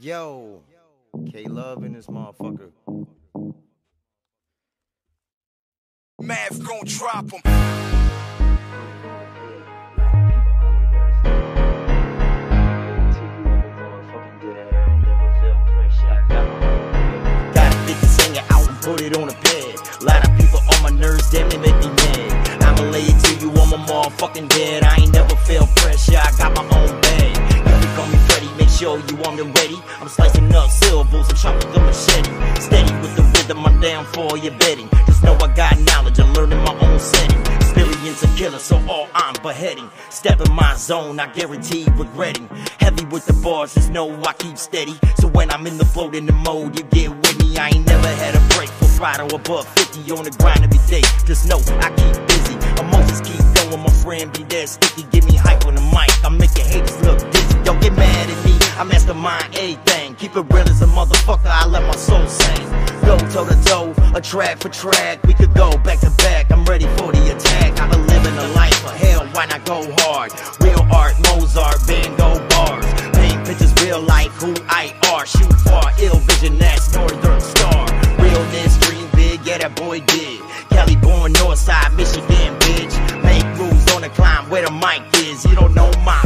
Yo, K Love in this motherfucker. Mav gon' drop him. Got a 50 singer out and put it on the bed. Lot of people on my nerves, damn, they make me mad. I'ma lay it to you on my motherfucking bed. I ain't never Sure you me ready. I'm slicing up syllables and chopping the machete. Steady with the rhythm, I'm down for your betting. Just know I got knowledge, I'm learning my own setting. Experience a killer, so all I'm beheading. Step in my zone, I guarantee regretting. Heavy with the bars, just know I keep steady. So when I'm in the floating the mode, you get with me. I ain't never had a break for Friday above 50 on the grind every day. Just know I keep busy. Emotions keep going, my friend be there sticky. Give me hype on the mic, I'm making haters look dizzy. Don't get mad I mastermind anything. Keep it real as a motherfucker, I let my soul sing. Go toe to toe, a track for track. We could go back to back, I'm ready for the attack. I've been living a life of hell, why not go hard? Real art, Mozart, Van Gogh bars. Paint pictures, real life, who I are. Shoot far, ill vision, that's northern star. Realness, dream big, yeah, that boy did. Cali born, Northside, Michigan, bitch. Make moves on the climb where the mic is, you don't know my